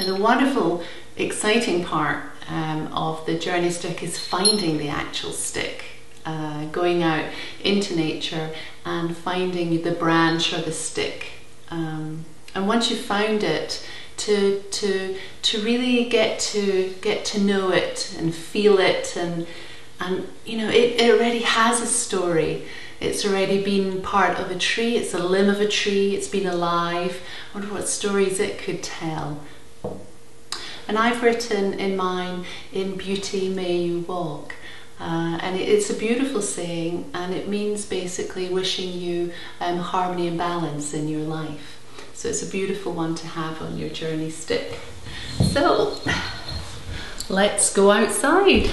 And the wonderful, exciting part um, of the journey stick is finding the actual stick. Uh, going out into nature and finding the branch or the stick. Um, and once you've found it, to to to really get to get to know it and feel it and and you know it, it already has a story it's already been part of a tree it's a limb of a tree it's been alive I wonder what stories it could tell and I've written in mine in beauty may you walk uh, and it's a beautiful saying and it means basically wishing you um, harmony and balance in your life so it's a beautiful one to have on your journey stick. So let's go outside.